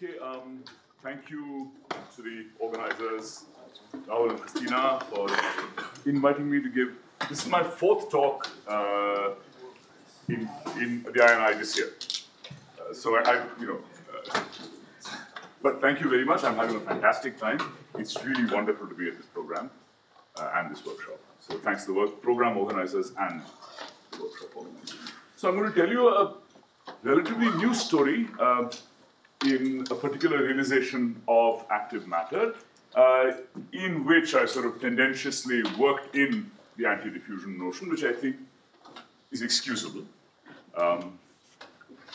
Okay, um, thank you to the organizers, Rahul and Christina, for inviting me to give. This is my fourth talk uh, in, in the INI this year. Uh, so I, I, you know, uh, but thank you very much. I'm having a fantastic time. It's really wonderful to be at this program uh, and this workshop. So thanks to the work, program organizers and the workshop organizers. So I'm going to tell you a relatively new story uh, in a particular realization of active matter, uh, in which I sort of tendentiously worked in the anti-diffusion notion, which I think is excusable. Um,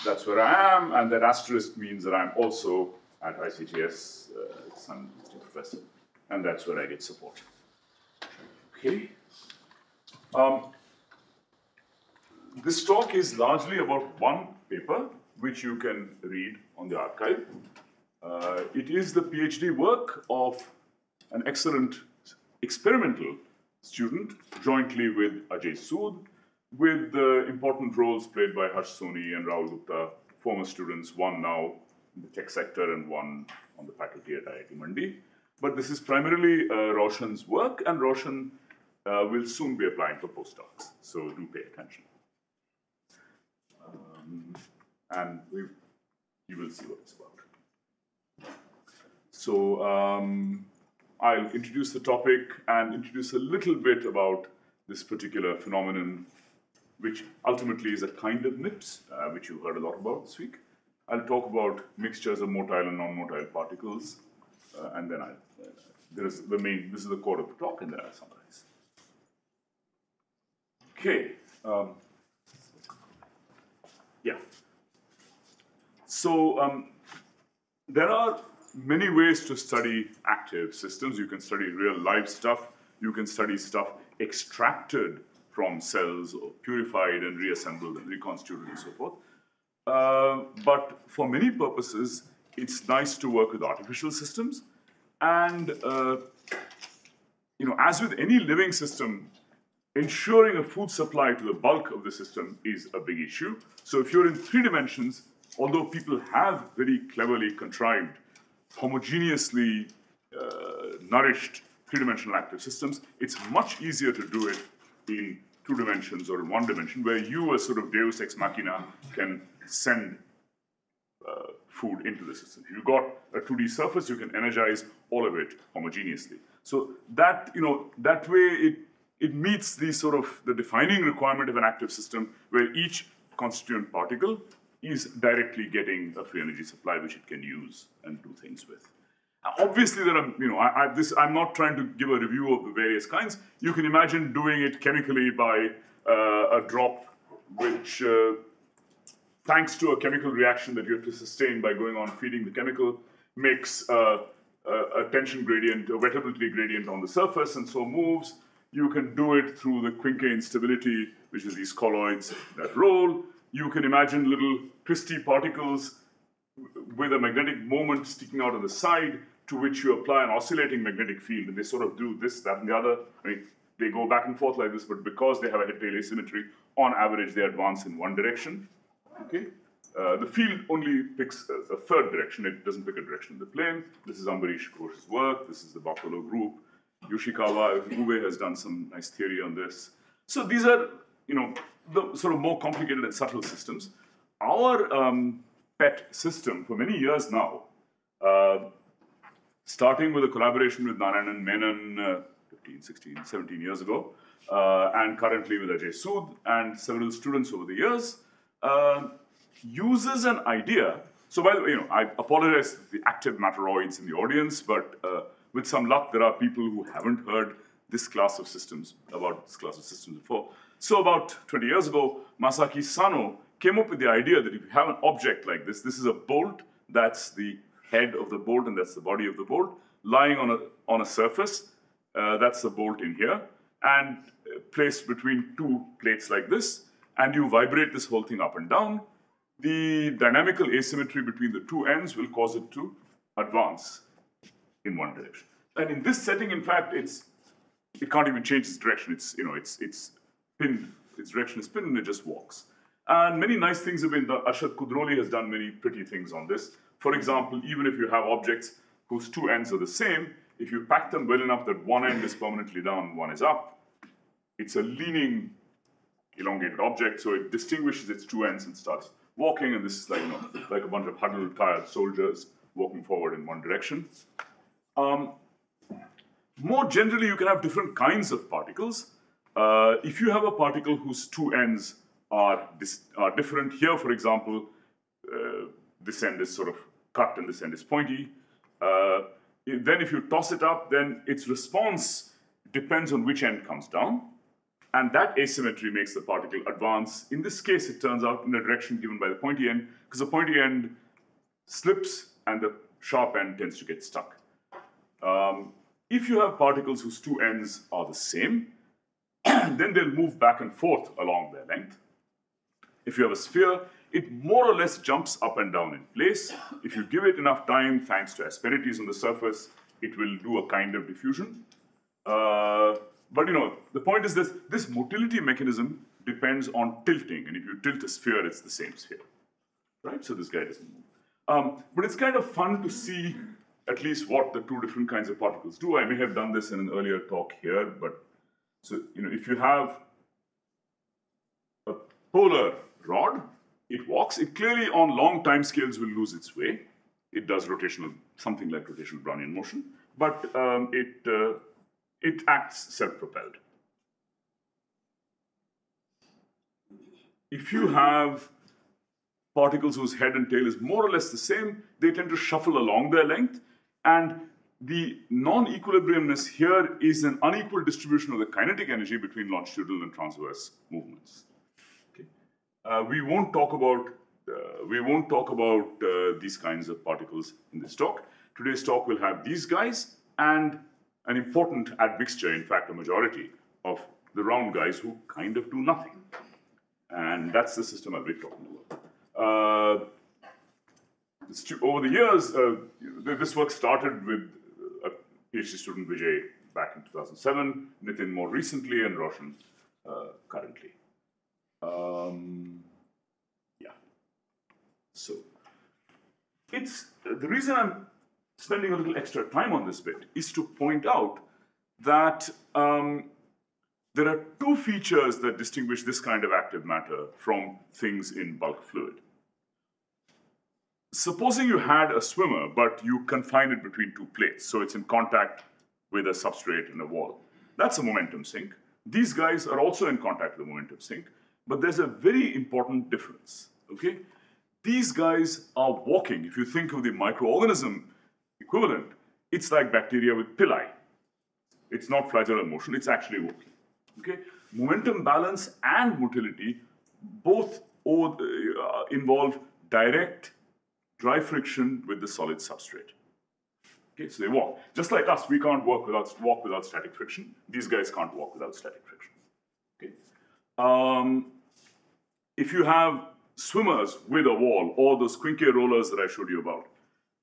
that's where I am, and that asterisk means that I'm also at ICTS, uh, Sun Professor, and that's where I get support. Okay. Um, this talk is largely about one paper, which you can read on the arXiv. Uh, it is the PhD work of an excellent experimental student, jointly with Ajay Sood, with the important roles played by Harsh Soni and Rahul Gupta, former students, one now in the tech sector and one on the faculty at IIT Mandi. But this is primarily uh, Roshan's work, and Roshan uh, will soon be applying for postdocs, so do pay attention. Um, and we, you will see what it's about. So um, I'll introduce the topic and introduce a little bit about this particular phenomenon, which ultimately is a kind of MIPS, uh, which you heard a lot about this week. I'll talk about mixtures of motile and non-motile particles, uh, and then I, uh, there is the main, this is the core of the talk, and then I'll summarize. Okay, um, yeah. So um, there are many ways to study active systems. You can study real live stuff. You can study stuff extracted from cells or purified and reassembled and reconstituted and so forth. Uh, but for many purposes, it's nice to work with artificial systems. And uh, you know, as with any living system, ensuring a food supply to the bulk of the system is a big issue. So if you're in three dimensions, although people have very cleverly contrived, homogeneously uh, nourished three-dimensional active systems, it's much easier to do it in two dimensions or in one dimension, where you, as sort of Deus ex machina, can send uh, food into the system. If you've got a 2D surface, you can energize all of it homogeneously. So that, you know, that way it, it meets the sort of the defining requirement of an active system where each constituent particle is directly getting a free energy supply which it can use and do things with. Obviously, there are, you know, I, I, this, I'm not trying to give a review of the various kinds. You can imagine doing it chemically by uh, a drop which, uh, thanks to a chemical reaction that you have to sustain by going on feeding the chemical, makes uh, a, tension gradient, a wettability gradient on the surface, and so moves. You can do it through the Quincke instability, which is these colloids that roll. You can imagine little twisty particles with a magnetic moment sticking out of the side to which you apply an oscillating magnetic field, and they sort of do this, that, and the other. I mean, they go back and forth like this, but because they have a head-tail asymmetry, on average, they advance in one direction. Okay. Uh, the field only picks a, a, third direction. It doesn't pick a direction in the plane. This is Ambarish Ghosh's work. This is the Buffalo group. Yoshikawa Ube has done some nice theory on this. So these are, you know, the sort of more complicated and subtle systems. Our um, pet system for many years now, uh, starting with a collaboration with Narayanan Menon uh, 15, 16, 17 years ago, uh, and currently with Ajay Sood and several students over the years, uh, uses an idea. So, by the way, you know, I apologize to the active matteroids in the audience, but uh, with some luck, there are people who haven't heard this class of systems, about this class of systems before. So about 20 years ago, Masaki Sano came up with the idea that if you have an object like this, this is a bolt, that's the head of the bolt and that's the body of the bolt, lying on a, on a surface, uh, that's the bolt in here, and placed between two plates like this, and you vibrate this whole thing up and down, the dynamical asymmetry between the two ends will cause it to advance in one direction. And in this setting, in fact, it's it can't even change its direction. It's you know it's it's pinned. Its direction is pinned, and it just walks. And many nice things have been done. Arshad Kudrolli has done many pretty things on this. For example, even if you have objects whose two ends are the same, if you pack them well enough that one end is permanently down, one is up, it's a leaning, elongated object, so it distinguishes its two ends and starts walking, and this is like, you know, like a bunch of huddled, tired soldiers walking forward in one direction. Um, more generally, you can have different kinds of particles. Uh, if you have a particle whose two ends are, are different, here, for example, uh, this end is sort of cut and this end is pointy. Uh, then if you toss it up, then its response depends on which end comes down. And that asymmetry makes the particle advance. In this case, it turns out in a direction given by the pointy end, because the pointy end slips and the sharp end tends to get stuck. Um, if you have particles whose two ends are the same, then they'll move back and forth along their length. If you have a sphere, it more or less jumps up and down in place. If you give it enough time, thanks to asperities on the surface, it will do a kind of diffusion. Uh, but you know, the point is this, this motility mechanism depends on tilting. And if you tilt a sphere, it's the same sphere. Right? So this guy doesn't move. Um, but it's kind of fun to see at least what the two different kinds of particles do. I may have done this in an earlier talk here, but so you know, if you have a polar rod, it walks. It clearly on long time scales will lose its way. It does rotational, something like rotational Brownian motion, but um, it uh, it acts self-propelled. If you have particles whose head and tail is more or less the same, they tend to shuffle along their length, and the non-equilibriumness here is an unequal distribution of the kinetic energy between longitudinal and transverse movements. Okay. Uh, we won't talk about uh, we won't talk about uh, these kinds of particles in this talk. Today's talk will have these guys and an important admixture, in fact, a majority of the round guys who kind of do nothing. And that's the system I'll be talking about. Uh, over the years, uh, this work started with PhD student, Vijay, back in 2007, Nitin more recently, and Roshan uh, currently. Um, yeah. So, it's the reason I'm spending a little extra time on this bit is to point out that um, there are two features that distinguish this kind of active matter from things in bulk fluid. Supposing you had a swimmer, but you confine it between two plates, so it's in contact with a substrate and a wall. That's a momentum sink. These guys are also in contact with a momentum sink, but there's a very important difference, okay? These guys are walking. If you think of the microorganism equivalent, it's like bacteria with pili. It's not flagellar motion, it's actually walking. Okay? Momentum balance and motility both uh, involve direct dry friction with the solid substrate. Okay, so they walk. Just like us, we can't walk without, walk without static friction. These guys can't walk without static friction. Okay? Um, if you have swimmers with a wall, or those Quincke rollers that I showed you about,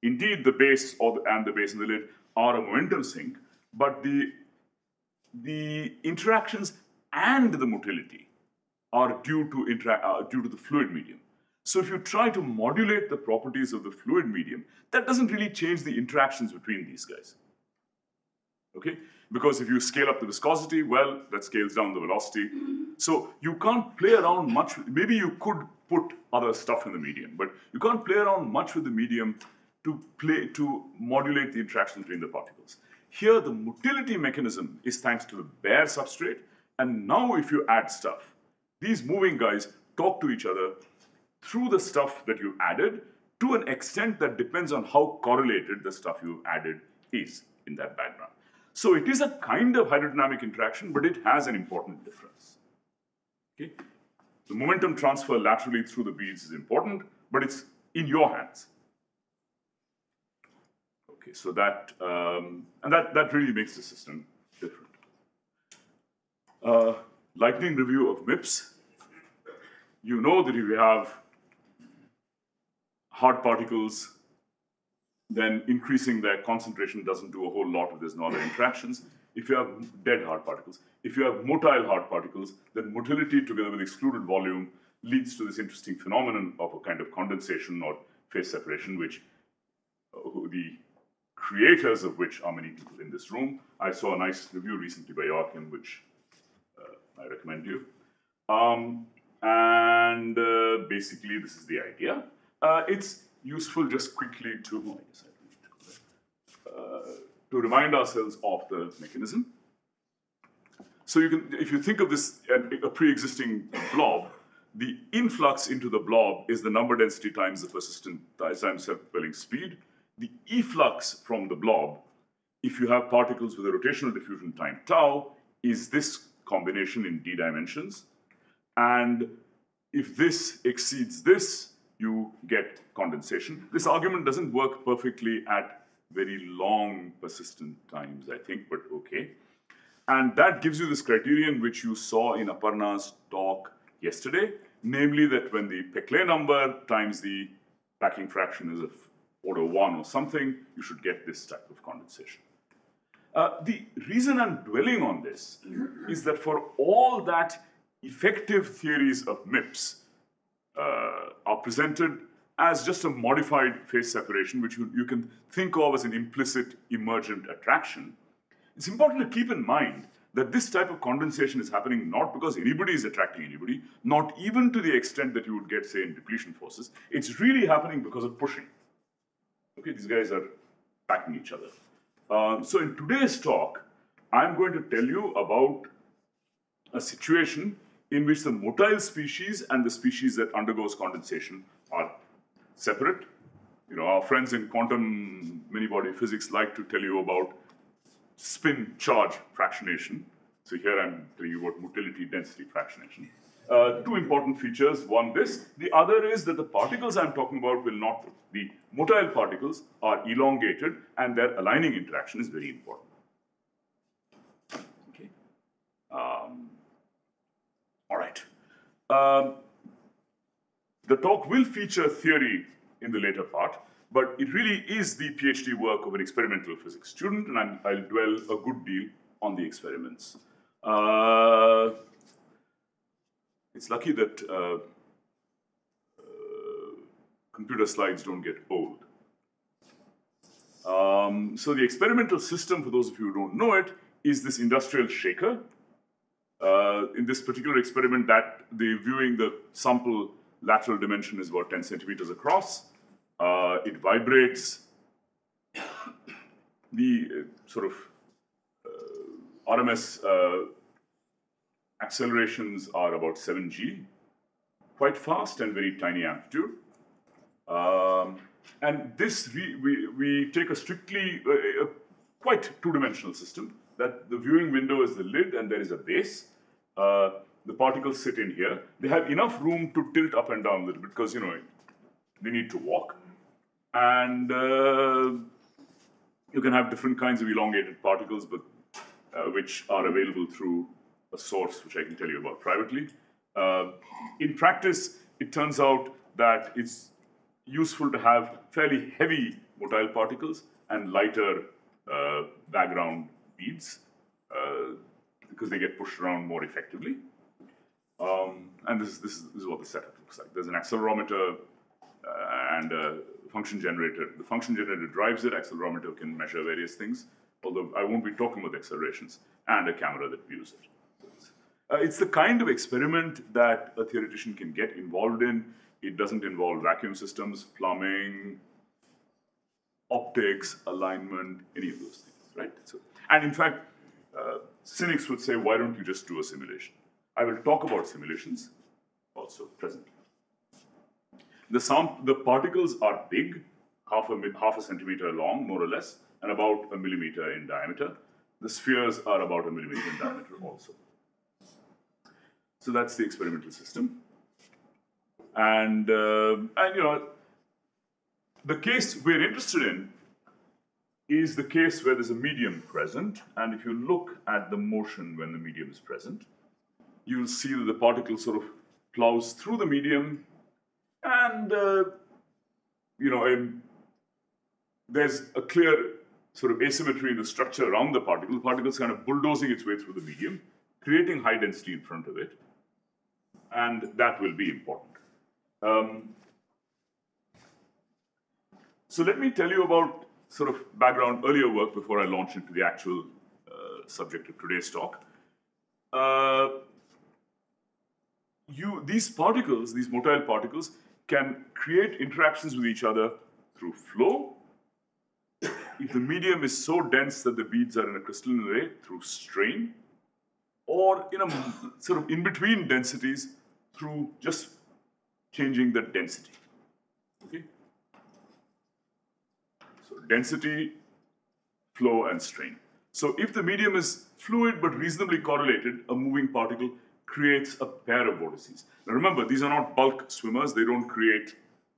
Indeed, the base the, and the base and the lid are a momentum sink, but the, the interactions and the motility are due to, uh, due to the fluid medium. So if you try to modulate the properties of the fluid medium, that doesn't really change the interactions between these guys. Okay? Because if you scale up the viscosity, well, that scales down the velocity. So you can't play around much. Maybe you could put other stuff in the medium, but you can't play around much with the medium to play to modulate the interaction between the particles. Here, the motility mechanism is thanks to the bare substrate, and now if you add stuff, these moving guys talk to each other through the stuff that you added to an extent that depends on how correlated the stuff you've added is in that background. So it is a kind of hydrodynamic interaction, but it has an important difference. Okay? The momentum transfer laterally through the beads is important, but it's in your hands. Okay, so that, um, and that, that really makes the system different. Uh, lightning review of MIPS. You know that if you have hard particles, then increasing their concentration doesn't do a whole lot if there's no other interactions. If you have dead hard particles, if you have motile hard particles, then motility together with excluded volume leads to this interesting phenomenon of a kind of condensation or phase separation, which who the creators of which are many people in this room. I saw a nice review recently by Joachim, which uh, I recommend you. Um, and uh, basically, this is the idea. Uh, it's useful just quickly to, oh, uh, to remind ourselves of the mechanism. So you can, if you think of this a, a pre-existing blob, the influx into the blob is the number density times the persistent times self-propelling speed. The efflux from the blob, if you have particles with a rotational diffusion time tau, is this combination in d dimensions. And if this exceeds this, you get condensation. This argument doesn't work perfectly at very long persistent times, I think, but okay. And that gives you this criterion which you saw in Aparna's talk yesterday, namely that when the Peclet number times the packing fraction is of order 1 or something, you should get this type of condensation. Uh, the reason I'm dwelling on this is that for all that effective theories of MIPS are presented as just a modified phase separation, which you, you can think of as an implicit emergent attraction, it's important to keep in mind that this type of condensation is happening not because anybody is attracting anybody, not even to the extent that you would get, say, in depletion forces. It's really happening because of pushing. Okay, these guys are packing each other. Uh, so in today's talk, I'm going to tell you about a situation in which the motile species and the species that undergoes condensation are separate. You know, our friends in quantum many-body physics like to tell you about spin charge fractionation. So here I'm telling you about motility density fractionation. Uh, two important features, one this, the other is that the particles I'm talking about will not, the motile particles are elongated and their aligning interaction is very important. Okay. Um, all right. Um, the talk will feature theory in the later part, but it really is the PhD work of an experimental physics student, and i will dwell a good deal on the experiments. Uh, it's lucky that uh, uh, computer slides don't get old. Um, so the experimental system, for those of you who don't know it, is this industrial shaker. Uh, in this particular experiment, that the viewing the sample lateral dimension is about 10 centimeters across. Uh, it vibrates. the uh, sort of uh, RMS uh, accelerations are about 7g, quite fast and very tiny amplitude. Um, and this, we, we, we take a strictly, uh, a quite two-dimensional system that the viewing window is the lid and there is a base. Uh, the particles sit in here. They have enough room to tilt up and down a little bit because, you know, they need to walk. And uh, you can have different kinds of elongated particles, but uh, which are available through a source, which I can tell you about privately. Uh, in practice, it turns out that it's useful to have fairly heavy motile particles and lighter uh, background beads because they get pushed around more effectively. Um, and this is, this, is, this is what the setup looks like. There's an accelerometer uh, and a function generator. The function generator drives it. Accelerometer can measure various things, although I won't be talking about accelerations, and a camera that views it. Uh, it's the kind of experiment that a theoretician can get involved in. It doesn't involve vacuum systems, plumbing, optics, alignment, any of those things, right? So, and in fact, uh, cynics would say, why don't you just do a simulation? I will talk about simulations also presently. The, the particles are big, half a, half a centimeter long, more or less, and about a millimeter in diameter. The spheres are about a millimeter in diameter also. So that's the experimental system. And, uh, and you know, the case we're interested in is the case where there's a medium present. And if you look at the motion when the medium is present, you'll see that the particle sort of plows through the medium and, uh, you know, there's a clear sort of asymmetry in the structure around the particle. The particle is kind of bulldozing its way through the medium, creating high density in front of it and that will be important. Um, So let me tell you about sort of background earlier work before I launch into the actual uh, subject of today's talk. Uh, you, these particles, these motile particles, can create interactions with each other through flow. If the medium is so dense that the beads are in a crystalline array, through strain, or in a sort of in between densities through just changing the density. Okay? Density, flow, and strain. So if the medium is fluid but reasonably correlated, a moving particle creates a pair of vortices. Now remember, these are not bulk swimmers. They don't create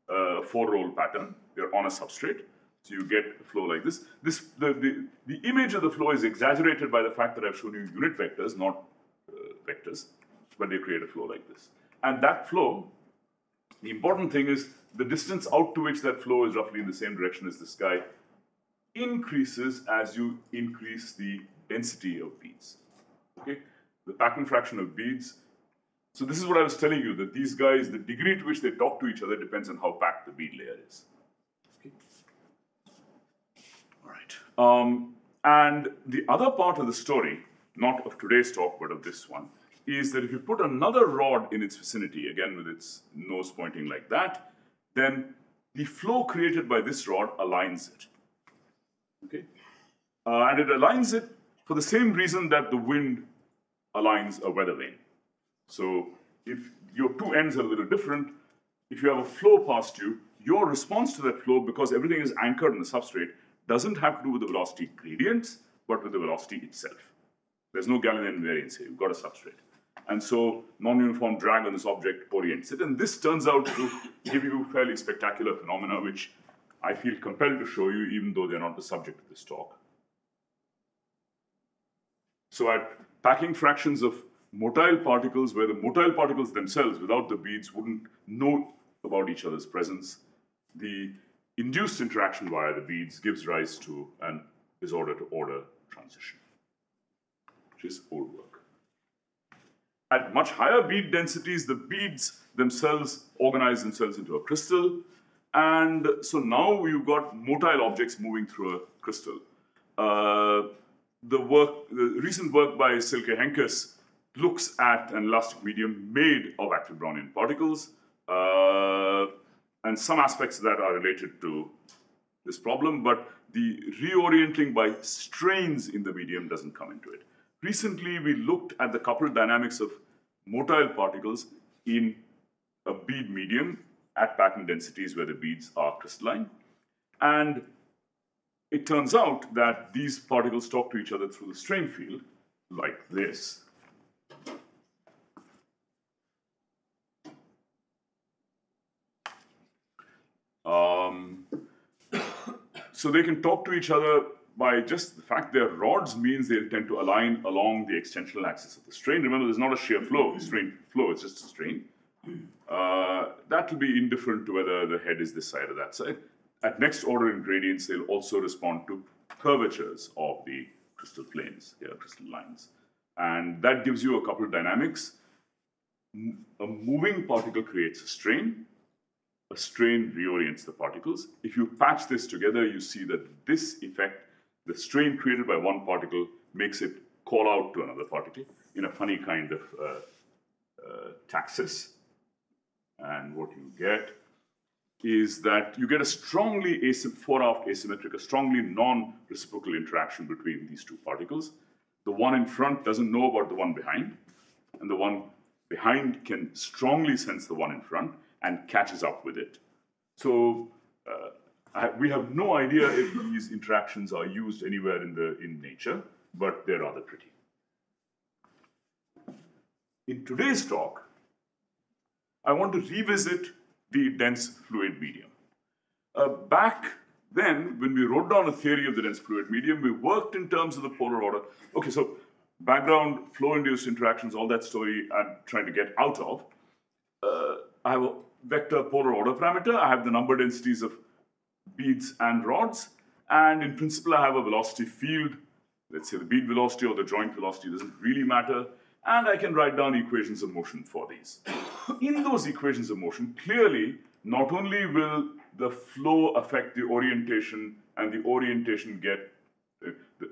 a four-roll pattern. They're on a substrate. So you get a flow like this. This the, the, the image of the flow is exaggerated by the fact that I've shown you unit vectors, not uh, vectors, but they create a flow like this. And that flow, the important thing is the distance out to which that flow is roughly in the same direction as the sky increases as you increase the density of beads. Okay? The packing fraction of beads. So this is what I was telling you, that these guys, the degree to which they talk to each other depends on how packed the bead layer is. Okay? All right. Um, and the other part of the story, not of today's talk, but of this one, is that if you put another rod in its vicinity, again with its nose pointing like that, then the flow created by this rod aligns it. Okay? Uh, and it aligns it for the same reason that the wind aligns a weather vane. So if your two ends are a little different, if you have a flow past you, your response to that flow, because everything is anchored in the substrate, doesn't have to do with the velocity gradients, but with the velocity itself. There's no Galilean invariance here. You've got a substrate. And so non-uniform drag on this object orients it. And this turns out to give you fairly spectacular phenomena, which I feel compelled to show you, even though they're not the subject of this talk. So at packing fractions of motile particles, where the motile particles themselves, without the beads, wouldn't know about each other's presence, the induced interaction via the beads gives rise to an disorder-to-order transition, which is old work. At much higher bead densities, the beads themselves organize themselves into a crystal. And so now you've got motile objects moving through a crystal. Uh, the work, the recent work by Silke Henkes looks at an elastic medium made of active Brownian particles. Uh, and some aspects of that are related to this problem, but the reorienting by strains in the medium doesn't come into it. Recently, we looked at the coupled dynamics of motile particles in a bead medium at packing densities where the beads are crystalline. And it turns out that these particles talk to each other through the strain field, like this. Um, so they can talk to each other by just the fact their rods means they tend to align along the extensional axis of the strain. Remember, there's not a shear flow, strain flow, it's just a strain. Uh, that will be indifferent to whether the head is this side or that side. At next order in gradients, they'll also respond to curvatures of the crystal planes, yeah, crystal lines. And that gives you a couple of dynamics. A moving particle creates a strain, a strain reorients the particles. If you patch this together, you see that this effect the strain created by one particle makes it call out to another particle in a funny kind of uh, uh, taxis. And what you get is that you get a strongly fore-aft asymmetric, a strongly non-reciprocal interaction between these two particles. The one in front doesn't know about the one behind, and the one behind can strongly sense the one in front and catches up with it. So uh, I, we have no idea if these interactions are used anywhere in, the, in nature, but they're rather pretty. In today's talk, I want to revisit the dense fluid medium. Uh, back then, when we wrote down a theory of the dense fluid medium, we worked in terms of the polar order. Okay, so background, flow-induced interactions, all that story I'm trying to get out of. Uh, I have a vector polar order parameter. I have the number densities of beads and rods. And in principle, I have a velocity field. Let's say the bead velocity or the joint velocity doesn't really matter. And I can write down equations of motion for these. In those equations of motion, clearly, not only will the flow affect the orientation, and the orientation get uh, the,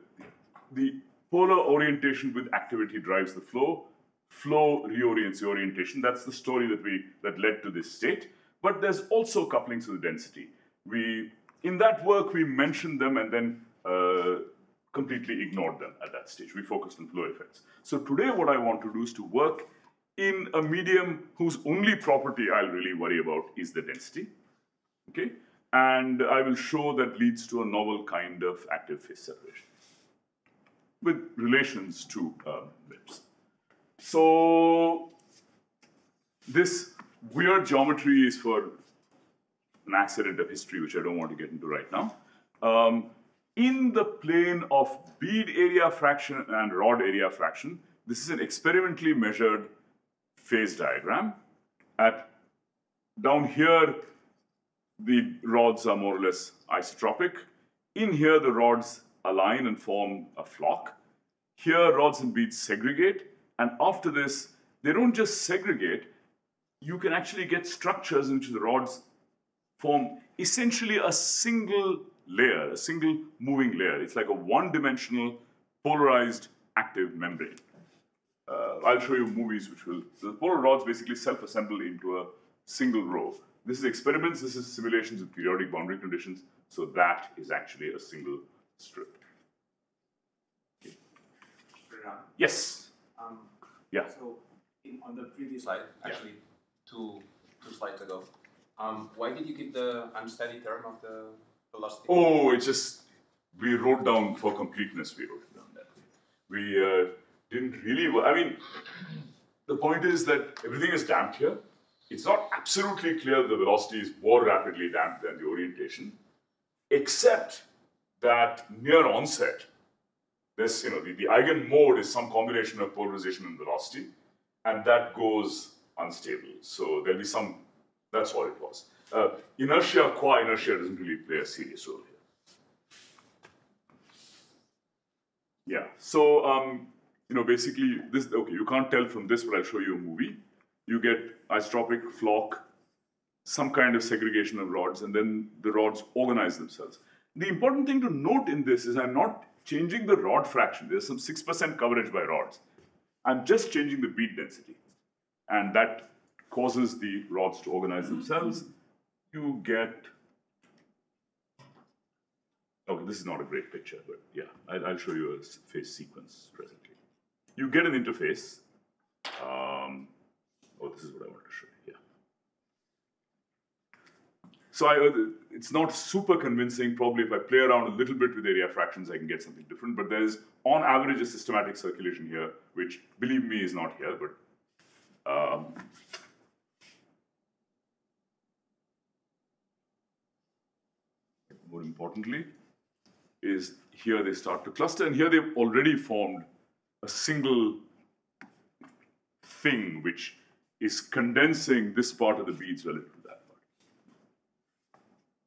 the polar orientation with activity drives the flow. Flow reorients the orientation. That's the story that we that led to this state. But there's also couplings to the density. We in that work we mentioned them and then uh, completely ignored them at that stage. We focused on flow effects. So today what I want to do is to work in a medium whose only property I'll really worry about is the density. Okay? And I will show that leads to a novel kind of active phase separation with relations to um. So this weird geometry is for an accident of history, which I don't want to get into right now. Um, in the plane of bead area fraction and rod area fraction, this is an experimentally measured phase diagram. At down here, the rods are more or less isotropic. In here, the rods align and form a flock. Here, rods and beads segregate. And after this, they don't just segregate, you can actually get structures in which the rods form essentially a single layer, a single moving layer. It's like a one-dimensional polarized active membrane. Uh, I'll show you movies which will, the polar rods basically self-assemble into a single row. This is experiments, this is simulations with periodic boundary conditions, so that is actually a single strip. Okay. Yes? Um, yeah. So in, on the previous slide, actually two, two slides ago, um, why did you keep the unsteady term of the Oh, it's just, we wrote down for completeness, we wrote down that. We uh, didn't really, I mean, the point is that everything is damped here. It's not absolutely clear the velocity is more rapidly damped than the orientation, except that near onset, this, you know, the, the eigen mode is some combination of polarization and velocity, and that goes unstable. So there'll be some, that's what it was. Uh, inertia, qua inertia doesn't really play a serious role here. Yeah, so, um, you know, basically, this, okay, you can't tell from this, but I'll show you a movie. You get isotropic flock, some kind of segregation of rods, and then the rods organize themselves. The important thing to note in this is I'm not changing the rod fraction. There's some 6% coverage by rods. I'm just changing the bead density. And that causes the rods to organize themselves. You get, okay, this is not a great picture, but yeah, I'll, show you a phase sequence presently. You get an interface. Um, oh, this is what I wanted to show you, yeah. So I, uh, it's not super convincing. Probably if I play around a little bit with area fractions, I can get something different. But there's, on average, a systematic circulation here, which, believe me, is not here. But um, more importantly, is here they start to cluster, and here they've already formed a single thing which is condensing this part of the beads relative to that part.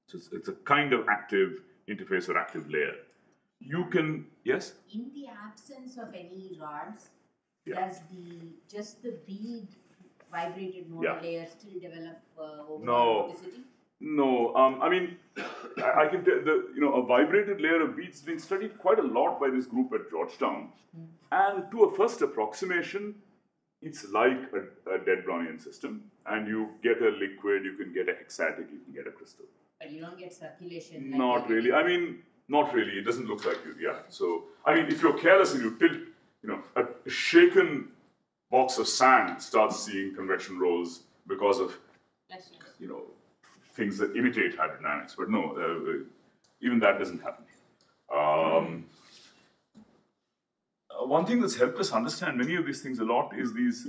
So it's, it's a kind of active interface or active layer. You can, yes? In the absence of any rods, Yeah. does the just the bead vibrated motor Yeah. layer still develop uh, over No. No, um, I mean, I, I can tell the you know a vibrated layer of beads been studied quite a lot by this group at Georgetown, and to a first approximation, it's like a, a dead Brownian system, and you get a liquid, you can get a hexatic, you can get a crystal. But you don't get circulation. like Not really. get- I mean, not really. It doesn't look like you. Yeah. So I mean, if you're careless and you tilt, you know, a shaken box of sand starts seeing convection rolls because of you know things that imitate hydrodynamics. But no, uh, even that doesn't happen. Um, uh, one thing that's helped us understand many of these things a lot is these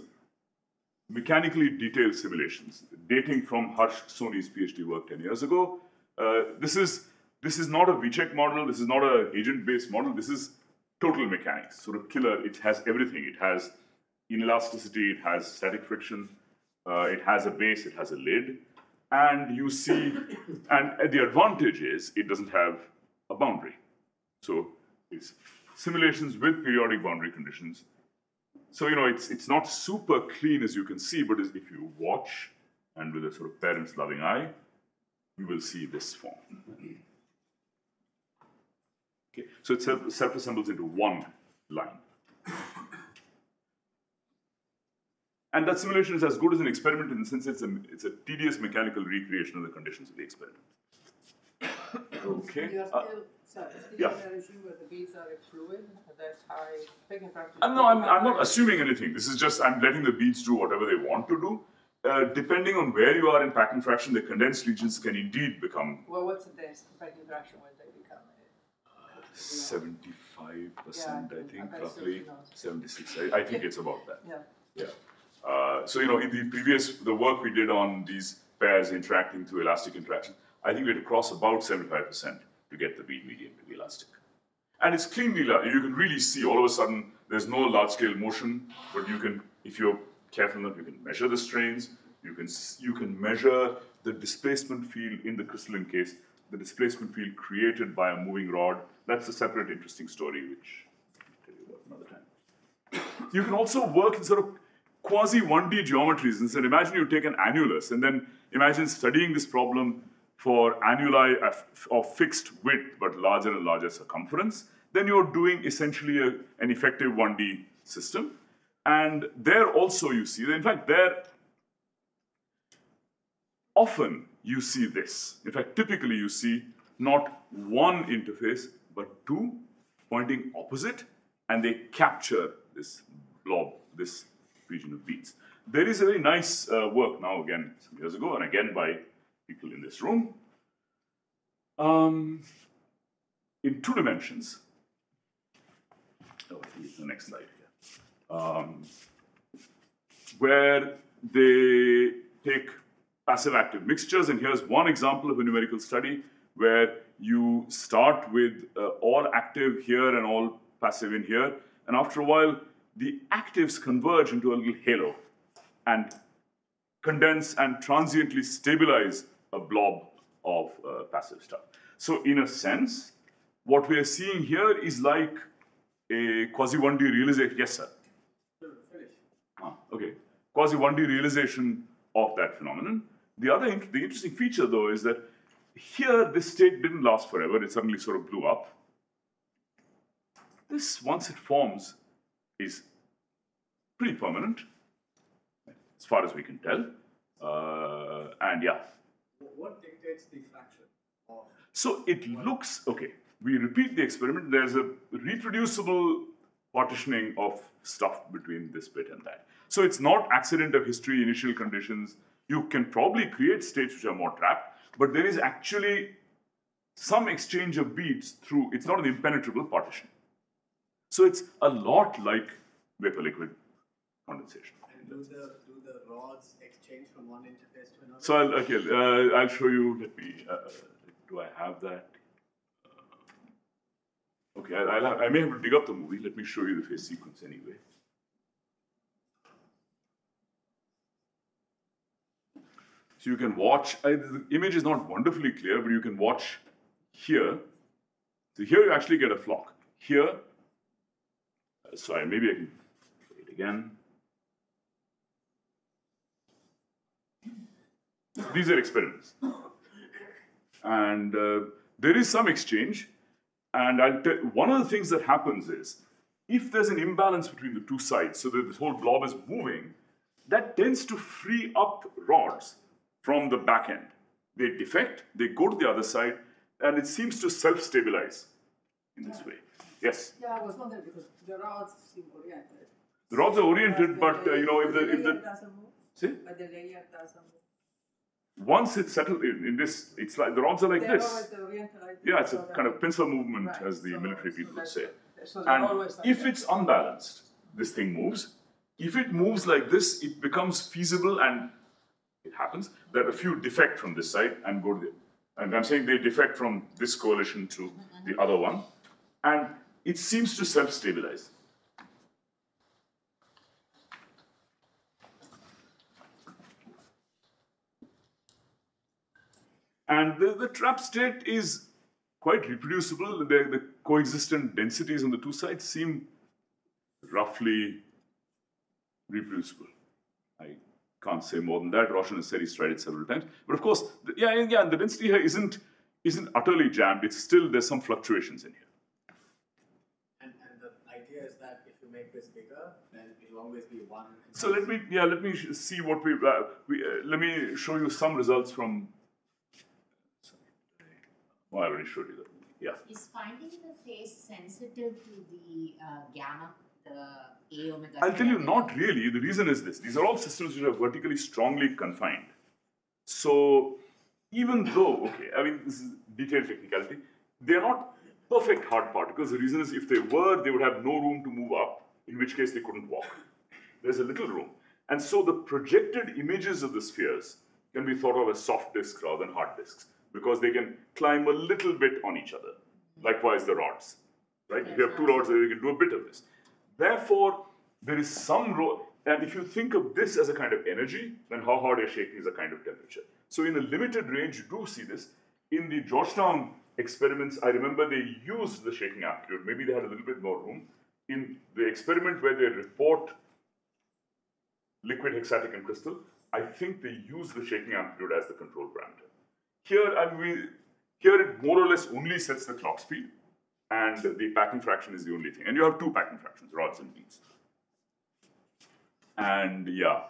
mechanically detailed simulations, dating from Harsh Soni's PhD work 10 years ago. Uh, this is this is not a Vicsek model. This is not an agent-based model. This is total mechanics, sort of killer. It has everything. It has inelasticity. It has static friction. Uh, it has a base. It has a lid. And you see, and the advantage is it doesn't have a boundary. So it's simulations with periodic boundary conditions. So you know it's it's not super clean as you can see, but if you watch and with a sort of parent's loving eye, you will see this form. Okay, so it self, self-assembles into one line. And that simulation is as good as an experiment in the sense it's a, it's a tedious mechanical recreation of the conditions of the experiment. Okay. You're uh, sorry, still yeah. in a regime where the beads are a fluid, that's high, taking practice. I'm, no, I'm, I'm not assuming anything. This is just I'm letting the beads do whatever they want to do. Uh, depending on where you are in packing fraction, the condensed regions can indeed become Well, what's the density packing fraction when they become? 75 percent, Yeah, I think, roughly 76. I, I think it's about that. Yeah. Yeah. Uh, so you know, in the previous the work we did on these pairs interacting through elastic interaction, I think we had to cross about 75 percent to get the bead medium to be elastic. And it's cleanly, you can really see all of a sudden there's no large scale motion, but you can, if you're careful enough, you can measure the strains, you can, you can measure the displacement field in the crystalline case, the displacement field created by a moving rod. That's a separate interesting story, which I'll tell you about another time. You can also work in sort of quasi 1D geometries. And so imagine you take an annulus and then imagine studying this problem for annuli of- fixed width but larger and larger circumference. Then you're doing essentially a, an effective 1D system. And there also you see, in fact, there often you see this. In fact, typically you see not one interface, but two pointing opposite, and they capture this blob, this region of beats. There is a very nice uh, work now, again, some years ago, and again by people in this room, um, in two dimensions. Oh, the next slide here. Um, where they take passive active mixtures, and here's one example of a numerical study where you start with uh, all active here and all passive in here, and after a while, the actives converge into a little halo and condense and transiently stabilize a blob of uh, passive stuff. So, in a sense, what we are seeing here is like a quasi 1D realization. Yes, sir. Ah, okay. Quasi 1D realization of that phenomenon. The other int- the interesting feature, though, is that here this state didn't last forever. It suddenly sort of blew up. This, once it forms, is pretty permanent, as far as we can tell. Uh, and yeah, What dictates the fraction so it looks okay. We repeat the experiment. There's a reproducible partitioning of stuff between this bit and that. So it's not accident of history, initial conditions. You can probably create states which are more trapped, but there is actually some exchange of beats through. It's not an impenetrable partition. So it's a lot like vapor liquid condensation. and do the do the rods exchange from one interface to another? So I'll, okay, uh, I'll show you. Let me. Uh, do I have that? Uh, okay, I'll, I'll have, I may have to dig up the movie. Let me show you the phase sequence anyway. So you can watch. I, the image is not wonderfully clear, but you can watch here. So here you actually get a flock. Here, sorry, maybe I can play it again. These are experiments. And uh, there is some exchange. And I'll tell one of the things that happens is if there's an imbalance between the two sides, so that this whole blob is moving, that tends to free up rods from the back end. They defect, they go to the other side, and it seems to self stabilize in this way. Yes, Yeah, I was wondering because the rods seem oriented. the rods are oriented, But uh, you know, if the, if the doesn't move, see, but the layer doesn't move. once it's settled in, in this, it's like the rods are like They're this. Yeah, it's a kind of pincer movement, Right, as the so- military people would say. So And if it's unbalanced, this thing moves. If it moves like this, it becomes feasible, and it happens that a few defect from this side and go to the. And I'm saying they defect from this coalition to the other one, and it seems to self-stabilize. And the, the trap state is quite reproducible. The, the coexistent densities on the two sides seem roughly reproducible. I can't say more than that. Roshan has said he's tried it several times. But of course, the, yeah, yeah, yeah, the density here isn't isn't utterly jammed. It's still there's some fluctuations in here. And, and the idea is that if you make this bigger, then it'll always be one. So let me yeah let me see what we uh, we uh, let me show you some results from. Oh, I already showed you that. Yeah. Is finding the phase sensitive to the uh, gamma, the A omega? I'll tell you, not really. The reason is this: these are all systems which are vertically strongly confined. So even though, okay, I mean this is detailed technicality, they are not perfect hard particles. The reason is if they were, they would have no room to move up. In which case they couldn't walk. There's a little room, and so the projected images of the spheres can be thought of as soft disks rather than hard disks because they can climb a little bit on each other. Likewise, the rods, right? If you have two rods, you can do a bit of this. Therefore, there is some role, and if you think of this as a kind of energy, then how hard you're shaking is a kind of temperature. So, in a limited range, you do see this. In the Georgetown experiments, I remember they used the shaking amplitude. Maybe they had a little bit more room. In the experiment where they report liquid hexatic and crystal, I think they use the shaking amplitude as the control parameter. Here, I mean, here it more or less only sets the clock speed, and the packing fraction is the only thing. And you have two packing fractions, rods and beads. And yeah,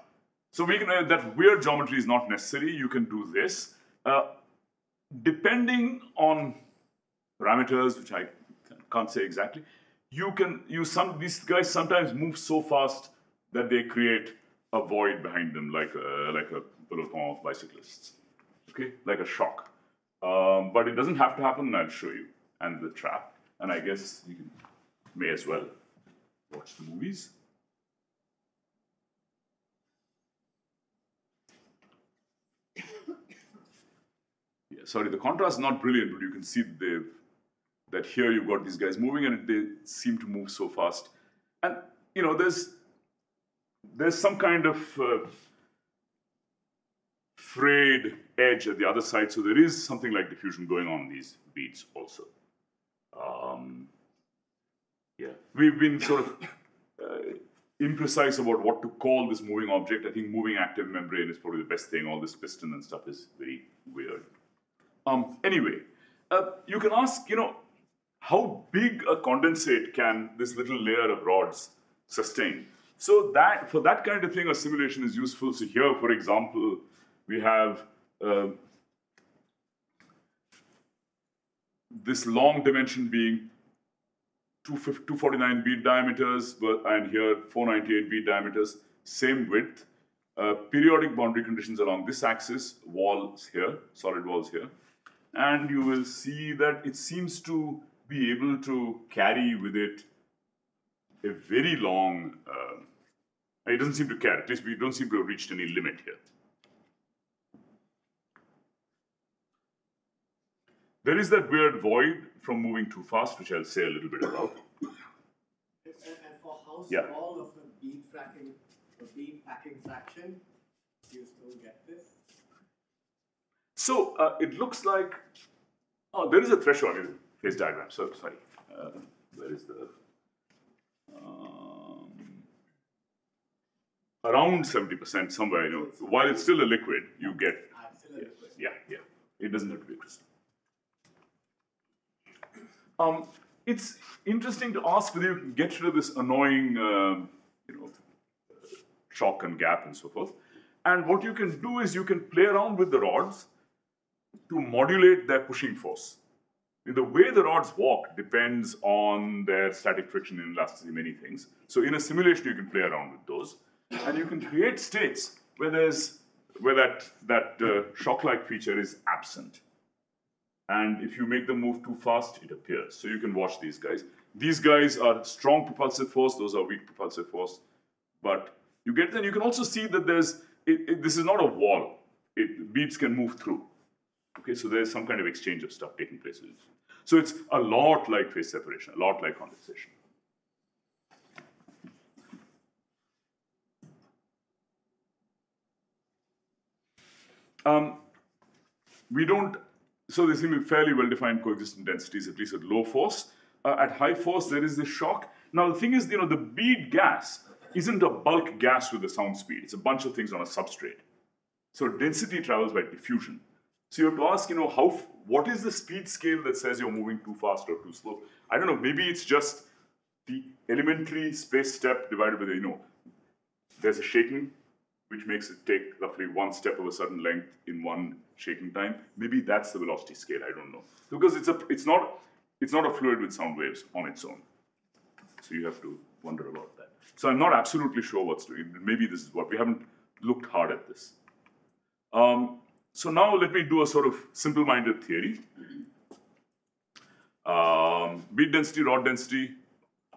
so we can uh, that weird geometry is not necessary. You can do this, uh, depending on parameters, which I can't say exactly. You can you some these guys sometimes move so fast that they create a void behind them, like a, like a peloton of bicyclists. Okay, like a shock. Um, but it doesn't have to happen. I'll show you and the trap. And I guess you can may as well watch the movies. Yeah, sorry, the contrast is not brilliant, but you can see they've that here you've got these guys moving and they seem to move so fast. And you know, there's there's some kind of uh, frayed edge at the other side, so there is something like diffusion going on in these beads also. Um, yeah, we've been sort of uh, imprecise about what to call this moving object. I think moving active membrane is probably the best thing. All this piston and stuff is very weird. Um, anyway, uh, you can ask, you know, how big a condensate can this little layer of rods sustain? So that for that kind of thing, a simulation is useful. So here, for example, we have uh, this long dimension being 249 bead diameters, and here 498 bead diameters, same width. Uh, periodic boundary conditions along this axis, walls here, solid walls here. And you will see that it seems to be able to carry with it a very long, uh, it doesn't seem to carry, at least we don't seem to have reached any limit here. There is that weird void from moving too fast, which I'll say a little bit about. And, and for how Yeah. small of a bead fracking, a bead packing fraction, do you still get this? So uh, it looks like oh, there is a threshold in phase diagram. So sorry, uh, where is the um, around seventy percent somewhere? You know, while it's still a liquid, you get Ah, it's still a yeah, yeah, yeah. It doesn't have to be a crystal. Um, it's interesting to ask whether you can get rid of this annoying, um, you know, shock and gap and so forth. And what you can do is you can play around with the rods to modulate their pushing force. The way the rods walk depends on their static friction and elasticity, many things. So in a simulation, you can play around with those, and you can create states where there's where that that uh, shock-like feature is absent. And if you make them move too fast, it appears. So you can watch these guys. These guys are strong propulsive force; those are weak propulsive force. But you get then you can also see that there's it, it, this is not a wall. It, beads can move through. Okay, so there's some kind of exchange of stuff taking place. So it's a lot like phase separation, a lot like condensation. Um, we don't, so they seem to be fairly well-defined coexistent densities, at least at low force. Uh, at high force, there is this shock. Now, the thing is, you know, the bead gas isn't a bulk gas with a sound speed. It's a bunch of things on a substrate. So density travels by diffusion. So you have to ask, you know, how what is the speed scale that says you're moving too fast or too slow? I don't know. Maybe it's just the elementary space step divided by the, you know, there's a shaking, which makes it take roughly one step of a certain length in one shaking time. Maybe that's the velocity scale. I don't know because it's a it's not it's not a fluid with sound waves on its own. So you have to wonder about that. So I'm not absolutely sure what's doing. Maybe this is what we haven't looked hard at this. Um, so now let me do a sort of simple-minded theory. Um, density, rod density.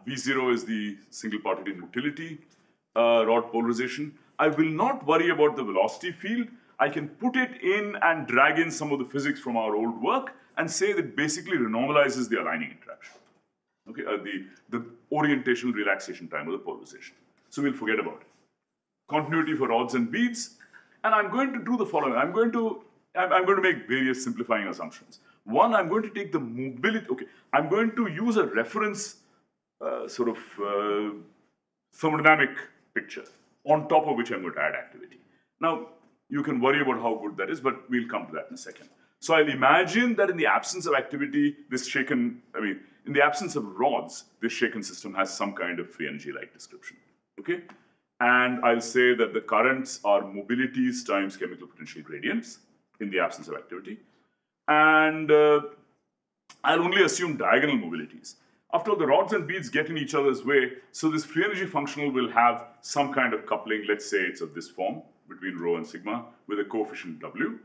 V0 is the single particle motility, uh, rod polarization. I will not worry about the velocity field. I can put it in and drag in some of the physics from our old work and say that basically renormalizes the aligning interaction. Okay, uh, the, the orientational relaxation time of the polarization. So we'll forget about it. Continuity for rods and beads. And I'm going to do the following. I'm going to I'm, going to make various simplifying assumptions. One, I'm going to take the mobility. Okay, I'm going to use a reference uh, sort of uh, thermodynamic picture on top of which I'm going to add activity. Now, you can worry about how good that is, but we'll come to that in a second. So I'll imagine that in the absence of activity, this shaken, I mean, in the absence of rods, this shaken system has some kind of free energy-like description. Okay? And I'll say that the currents are mobilities times chemical potential gradients in the absence of activity. And uh, I'll only assume diagonal mobilities. After all, the rods and beads get in each other's way, so this free energy functional will have some kind of coupling, let's say it's of this form, between rho and sigma, with a coefficient W.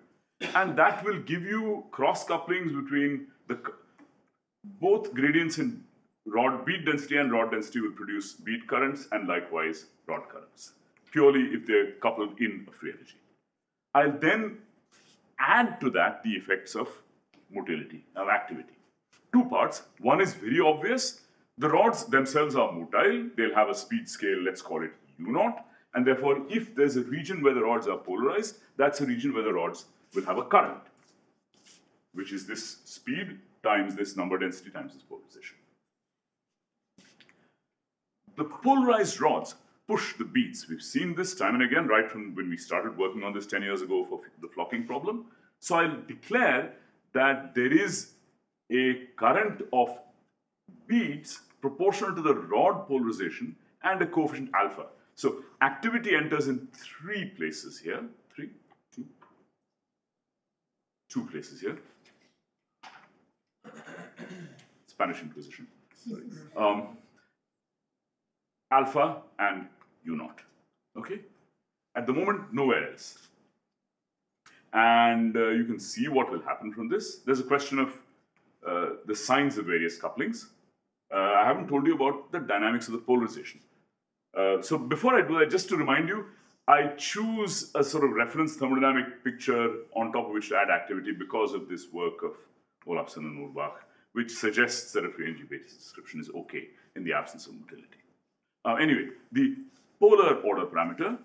And that will give you cross couplings between the both gradients in rod bead density and rod density will produce bead currents and likewise rod currents, purely if they're coupled in a free energy. I'll then add to that the effects of motility, of activity. Two parts. One is very obvious. The rods themselves are motile. They'll have a speed scale, let's call it u naught. And therefore, if there's a region where the rods are polarized, that's a region where the rods will have a current, which is this speed times this number density times this polarization. The polarized rods push the beads. We've seen this time and again right from when we started working on this 10 years ago for the flocking problem. So I'll declare that there is a current of beads proportional to the rod polarization and a coefficient alpha. So activity enters in three places here. Three, two, two places here. Spanish Inquisition. Um, alpha and u naught. Okay? At the moment, nowhere else. And uh, you can see what will happen from this. There's a question of uh, the signs of various couplings. Uh, I haven't told you about the dynamics of the polarization. Uh, so before I do that, just to remind you, I choose a sort of reference thermodynamic picture on top of which to add activity because of this work of Olafsen and Urbach, which suggests that a free energy basis description is okay in the absence of motility. Uh, anyway, the polar order parameter.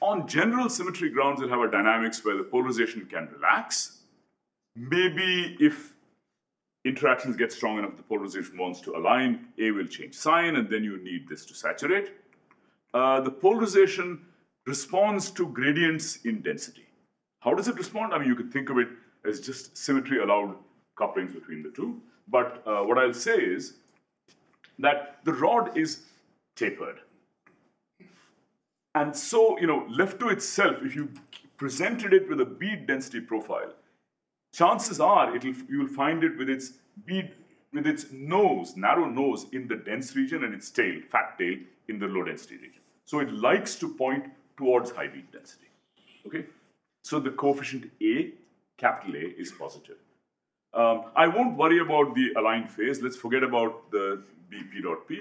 On general symmetry grounds, you'll have a dynamics where the polarization can relax. Maybe if interactions get strong enough, the polarization wants to align, A will change sign, and then you need this to saturate. Uh, the polarization responds to gradients in density. How does it respond? I mean, you could think of it as just symmetry allowed couplings between the two. But uh, what I'll say is that the rod is tapered. And so, you know, left to itself, if you presented it with a bead density profile, chances are it'll, you'll find it with its bead, with its nose, narrow nose in the dense region and its tail, fat tail, in the low density region. So it likes to point towards high bead density. Okay? So the coefficient A, capital A, is positive. Um, I won't worry about the aligned phase. Let's forget about the BP dot P.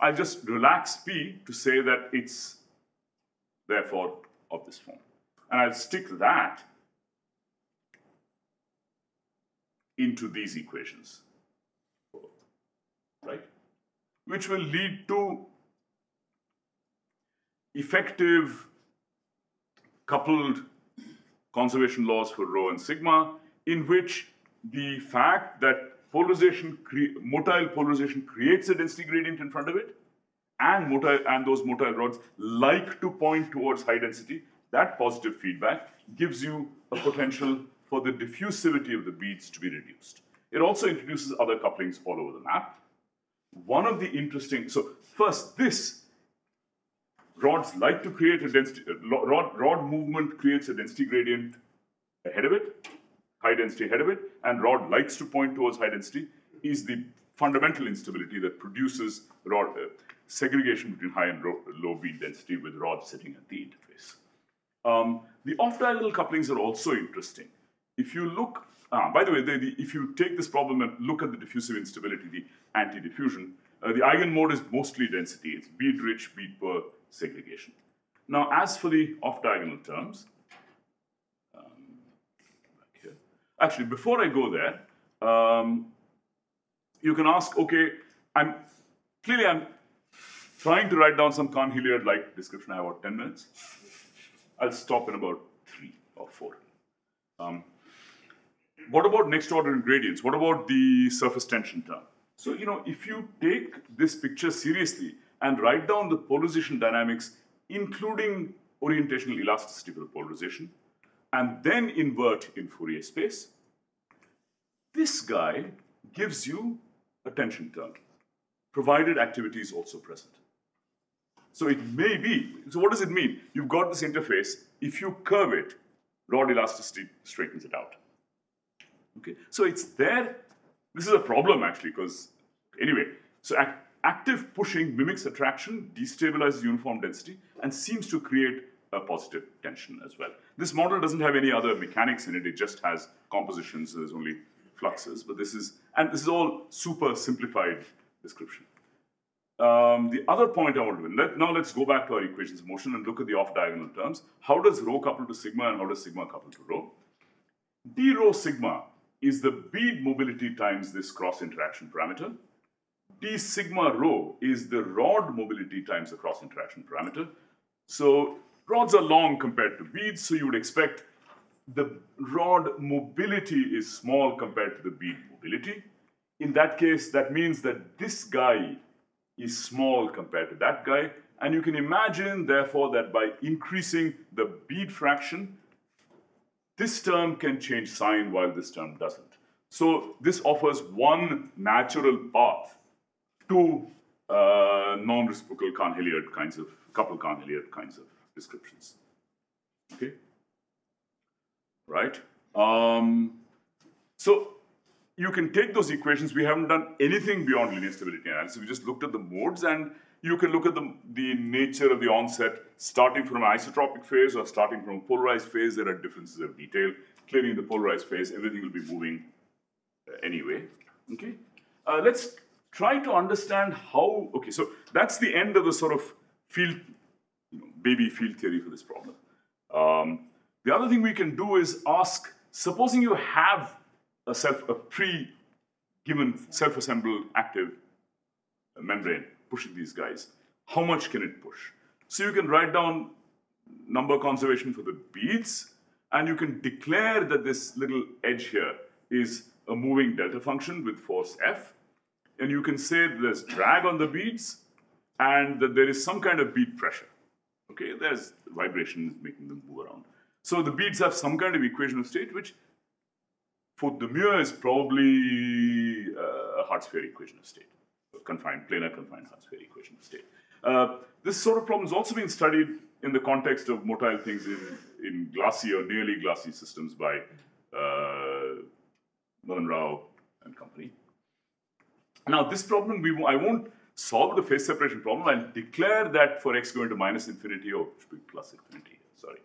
I'll just relax P to say that it's therefore of this form. And I'll stick that into these equations, right? Which will lead to effective coupled conservation laws for rho and sigma, in which the fact that polarization, motile polarization creates a density gradient in front of it, and motile and those motile rods like to point towards high density, that positive feedback gives you a potential for the diffusivity of the beads to be reduced. It also introduces other couplings all over the map. One of the interesting, so first, this rods like to create a density, rod, rod movement creates a density gradient ahead of it, high density ahead of it, and rod likes to point towards high density, is the fundamental instability that produces rod uh, segregation between high and low, low bead density with rods sitting at the interface. Um, the off-diagonal couplings are also interesting. If you look, ah, by the way, the, the, if you take this problem and look at the diffusive instability, the anti-diffusion, uh, the eigenmode is mostly density. It's bead-rich, bead-poor segregation. Now, as for the off-diagonal terms, um, back here. Actually, before I go there, um, you can ask, okay, I'm clearly I'm trying to write down some Cahn-Hilliard-like description. I have about 10 minutes. I'll stop in about three or four. Um, what about next order gradients? What about the surface tension term? So, you know, if you take this picture seriously and write down the polarization dynamics, including orientational elasticity for polarization, and then invert in Fourier space, this guy gives you a tension term, provided activity is also present. So it may be, so what does it mean? You've got this interface, if you curve it, rod elasticity straightens it out. Okay, so it's there. This is a problem actually, because anyway, so ac active pushing mimics attraction, destabilizes uniform density, and seems to create a positive tension as well. This model doesn't have any other mechanics in it, it just has compositions, so there's only fluxes, but this is, and this is all super simplified description. Um, the other point I want to let, now let's go back to our equations of motion and look at the off-diagonal terms. How does rho couple to sigma and how does sigma couple to rho? d rho sigma is the bead mobility times this cross interaction parameter. d sigma rho is the rod mobility times the cross interaction parameter. So rods are long compared to beads, so you would expect the rod mobility is small compared to the bead mobility. In that case, that means that this guy is small compared to that guy. And you can imagine, therefore, that by increasing the bead fraction, this term can change sign while this term doesn't. So this offers one natural path to uh, non-reciprocal Cahn-Hilliard kinds of, couple Cahn-Hilliard kinds of descriptions. Okay? Right? Um, so you can take those equations. We haven't done anything beyond linear stability analysis. We just looked at the modes and you can look at the, the nature of the onset starting from an isotropic phase or starting from a polarized phase. There are differences of detail. Clearly in the polarized phase, everything will be moving uh, anyway. Okay, uh, let's try to understand how, okay, so that's the end of the sort of field, baby field theory for this problem. Um, the other thing we can do is ask, supposing you have a self a pre-given self-assembled active membrane pushing these guys. How much can it push? So you can write down number conservation for the beads, and you can declare that this little edge here is a moving delta function with force F, and you can say there's drag on the beads and that there is some kind of bead pressure. Okay, there's vibrations making them move around. So the beads have some kind of equation of state which for the Muir is probably uh, a hard sphere equation of state, confined, planar confined hard sphere equation of state. Uh, this sort of problem has also been studied in the context of motile things in, in glassy or nearly glassy systems by uh, Rao and company. Now, this problem, we, I won't solve the phase separation problem. I'll declare that for x going to minus infinity, or plus infinity, sorry,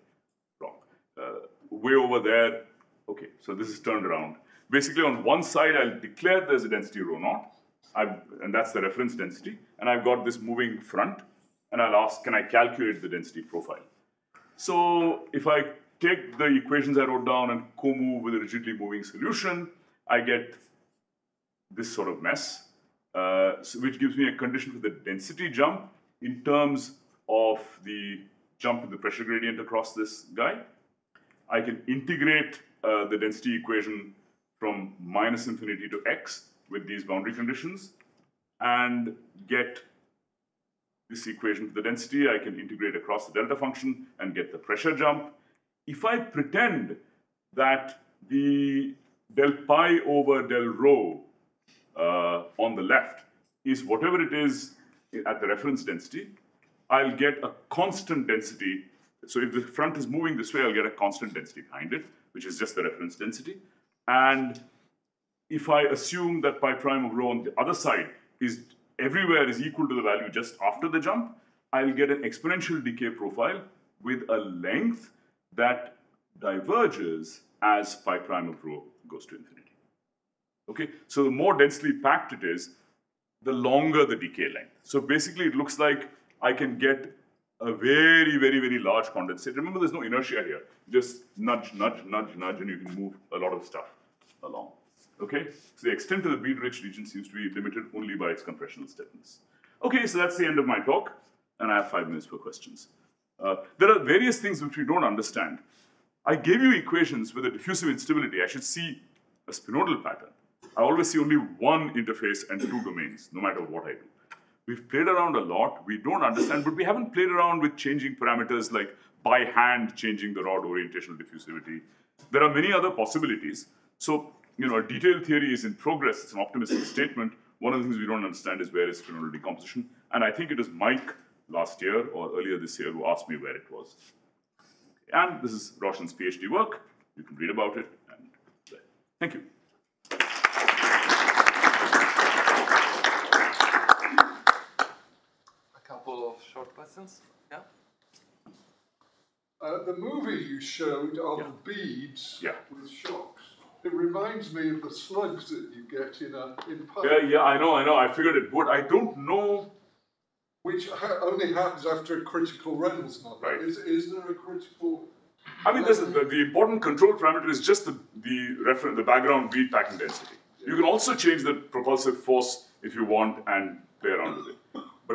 wrong. Uh, way over there, Okay, so this is turned around. Basically, on one side, I'll declare there's a density rho naught, I've, and that's the reference density, and I've got this moving front, and I'll ask, can I calculate the density profile? So if I take the equations I wrote down and co-move with a rigidly moving solution, I get this sort of mess, uh, so which gives me a condition for the density jump in terms of the jump in the pressure gradient across this guy. I can integrate uh, the density equation from minus infinity to x with these boundary conditions and get this equation for the density, I can integrate across the delta function and get the pressure jump. If I pretend that the del pi over del rho uh, on the left is whatever it is at the reference density, I'll get a constant density. So if the front is moving this way, I'll get a constant density behind it, which is just the reference density. And if I assume that pi prime of rho on the other side is everywhere is equal to the value just after the jump, I'll get an exponential decay profile with a length that diverges as pi prime of rho goes to infinity. Okay, so the more densely packed it is, the longer the decay length. So basically, it looks like I can get a very, very, very large condensate. Remember, there's no inertia here. Just nudge, nudge, nudge, nudge, and you can move a lot of stuff along. Okay, so the extent of the bead-rich region seems to be limited only by its compressional stiffness. Okay, so that's the end of my talk, and I have five minutes for questions. Uh, there are various things which we don't understand. I gave you equations with a diffusive instability. I should see a spinodal pattern. I always see only one interface and two domains, no matter what I do. We've played around a lot. We don't understand, but we haven't played around with changing parameters like by hand changing the rod orientational diffusivity. There are many other possibilities. So, you know, a detailed theory is in progress. It's an optimistic statement. One of the things we don't understand is where is spinodal decomposition. And I think it was Mike last year or earlier this year who asked me where it was. And this is Roshan's PhD work. You can read about it. And thank you. A couple of. Yeah. Uh, the movie you showed of beads Yeah. with shocks, it reminds me of the slugs that you get in a in pipe, Yeah, yeah, I know, I know. I figured it would. I don't know. which ha- only happens after a critical Reynolds number. Right. Is, is there a critical? I mean, there's the, the important control parameter is just the the reference, the background bead packing density. You can also change the propulsive force if you want and play around with it.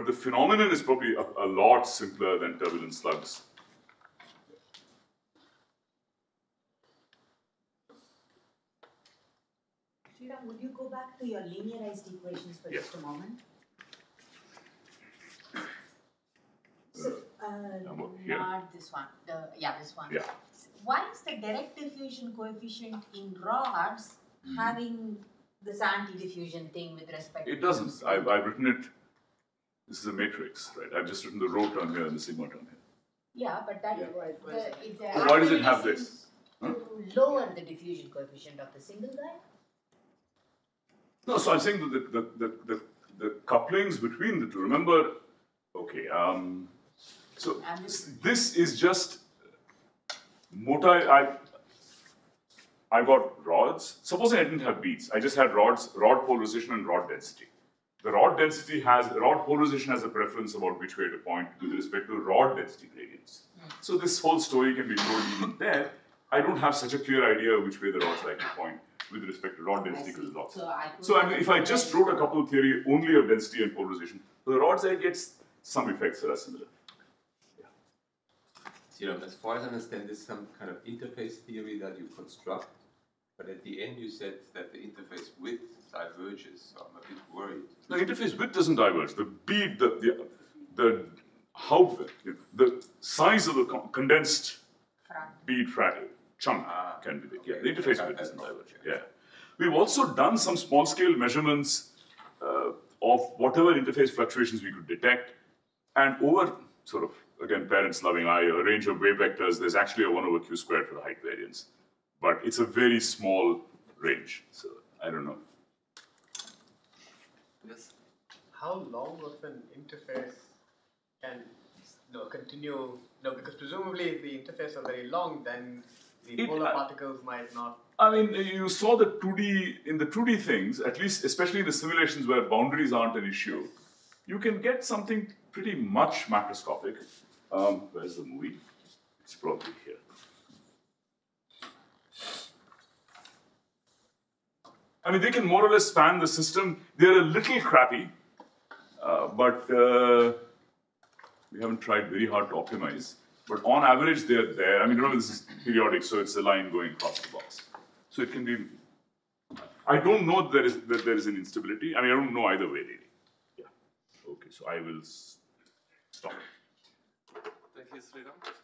But the phenomenon is probably a, a lot simpler than turbulent slugs. Sriram, would you go back to your linearized equations for Yes. just a moment? So, uh, over here. Not this one, the, yeah, this one. Yeah. Why is the direct diffusion coefficient in rods Hmm. having this anti-diffusion thing with respect to? It doesn't. I've, I've written it. This is a matrix, right? I've just written the rho term here and the sigma term here. Yeah, but that, Yeah. the, it, the Well, why does it have this? seems To lower the diffusion coefficient of the single guy? No, so I'm saying that the, the, the, the, the couplings between the two. Remember, okay, um, so this- this is just multi. I I got rods. Supposing I didn't have beads, I just had rods, rod polarization and rod density. The rod density has rod polarization has a preference about which way to point with respect to rod density gradients. Hmm. So this whole story can be told even there. I don't have such a clear idea which way the rods like to point with respect to rod density see. because lots. So I. So I mean, if I just wrote a couple of theory only of density and polarization, the rods I get some effects that are similar. You know, as far as I understand, this is some kind of interface theory that you construct, but at the end you said that the interface width diverges, so I'm a bit worried. The interface width doesn't diverge. The bead, the the, the how the size of the condensed Front. bead fragment chunk Ah, can be big. Yeah, the interface width that doesn't problem, diverge. yeah. Yeah, we've also done some small scale measurements uh, of whatever interface fluctuations we could detect, and over sort of again parents loving eye a range of wave vectors. There's actually a one over q squared for the height variance, but it's a very small range. So I don't know. Yes. How long of an interface can you know, continue? No, because presumably if the interface are very long, then the It- polar uh, particles might not. I mean, you saw the 2D, in the 2D things, at least, especially in the simulations where boundaries aren't an issue, you can get something pretty much macroscopic. Um, where's the movie? It's probably here. I mean, they can more or less span the system. They're a little crappy, uh, but uh, we haven't tried very hard to optimize. But on average, they're there. I mean, remember, this is periodic, so it's a line going across the box. So it can be. I don't know that there is that there is an instability. I mean, I don't know either way really. Yeah. Okay, so I will. stop. Thank you, Sriram.